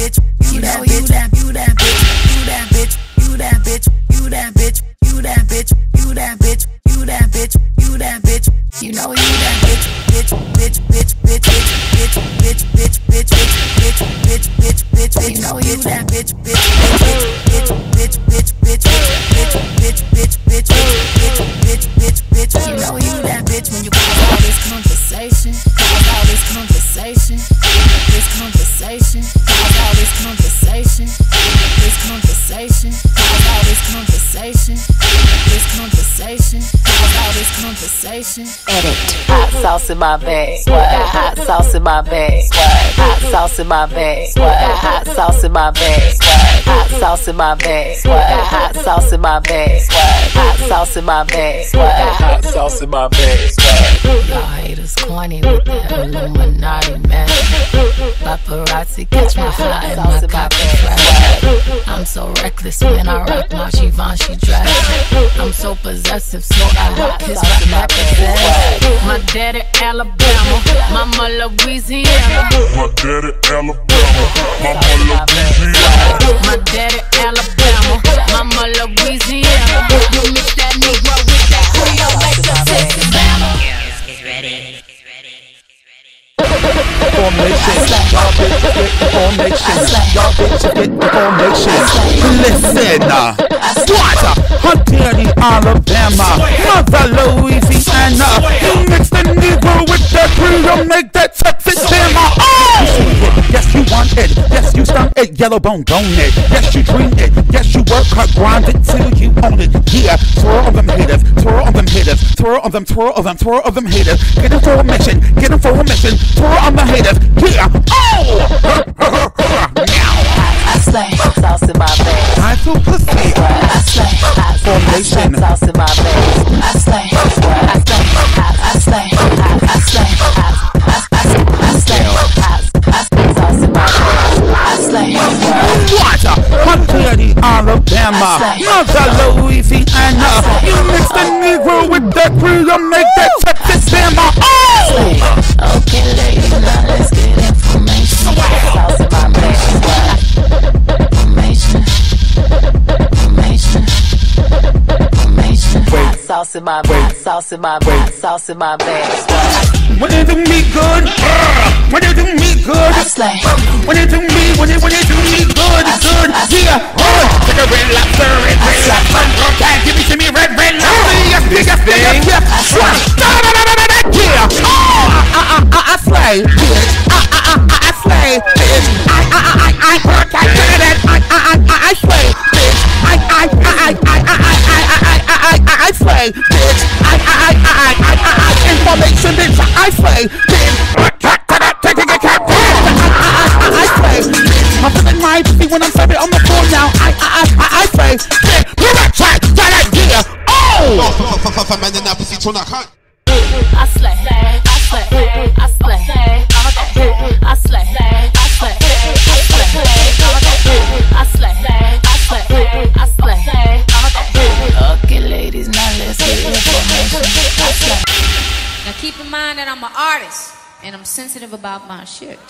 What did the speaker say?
bitch, you that bitch, you that bitch, you that bitch, you that bitch, you that bitch, you that bitch, you that bitch, you that bitch, you that bitch, you know you that bitch, bitch, bitch, bitch, bitch, bitch, bitch, bitch, bitch, bitch, bitch, bitch, bitch, bitch, bitch, you know you that bitch, bitch, bitch, bitch, all this conversation, this conversation, all this conversation. Edit. Hot sauce in my bag. What? Hot sauce in my bag. What? Hot sauce in my bag. What? Hot sauce in my bag. Hot sauce in my bag. What? Hot sauce in my bag. Hot sauce in my bag. Hot sauce in my bag. Y'all haters corny with that Illuminati magic. Paparazzi catch my fly and my copy flash. I'm so reckless when I rock my Givenchy dress. I'm so possessive, so I rock his rap my. My daddy Alabama, mama Louisiana. My daddy Alabama, mama Louisiana. My daddy Alabama, mama Louisiana. You mix that Negro with that Creole, make the Texas Bama. formation. Y'all bitches get the formation. Y'all bitches get the formation. Listen, uh, what? Make that Texas Bama. Oh! Yes, you want it. Yes, you stunt it. Yellow bone, bone it. Yes, you dream it. Yes, you work hard, grind it till you own it. Yeah, twirl on them haters, twirl on them haters, twirl on them, twirl on them, twirl on them haters. Get in formation, get in formation, twirl on the haters. Yeah, oh! I slay, sauce in my bag. I feel pussy. I slay, Formation. Alabama, Mother Louisiana. You mix the Negro with the Creole, make that Texas Bama. Oh! Okay, ladies, now let's get information. Hot sauce in my bag. Information, information, information. Hot sauce in my bag. Sauce in my bag. Sauce in my bag. When you do me good, uh, when you do me good, when you do me, when you when you do me good, good, yeah, good. Take a red lobster, red red lobster, okay, give me, give me red red lobster, yes, yes, yes, yes, yes, Yeah, oh, I, I, I, I slay. I, I, I, I, I slay. I, I, I, I, I work, I get it. I, I, I, I, I slay. I, I, I, I, I, I, I, I, I, I, I, I slay, I, I, I, I, I, I, information, bitch. I slay, when I'm serving on the floor now. I I I I, I pray. Yeah, you're a track, oh! that I get. Oh. I slay, I slay, I slay, I'm a day. I slay, I slay, I slay, I'm a day. I slay, I slay, I slay, I'm a day. Okay, ladies, now let's get information. I slay. Now keep in mind that I'm an artist and I'm sensitive about my shit.